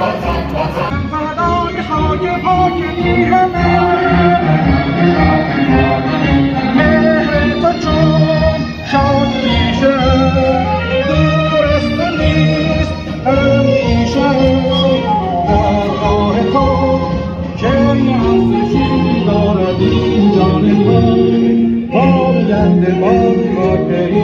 وطن وطن فدای خاک پاک میهنه جان ما پاینده ما خاک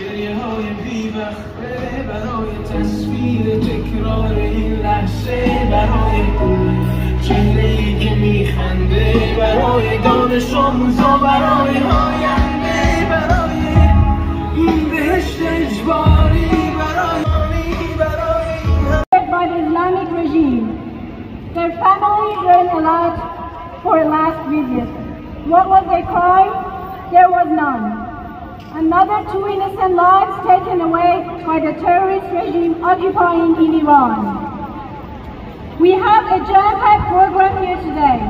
گریه های بیوقفه برای تصویر تکرار این لحظه برای چهره ای که میخنده برای دانش آموزا برای آینده برای این بهشت اجباری برای by the Islamic regime. Their families were Alat for last visit. What was their crime? Another two innocent lives taken away by the terrorist regime occupying in Iran. We have a jam-packed program here today.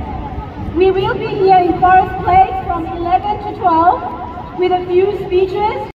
We will be here in Forest Place from 11 to 12 with a few speeches.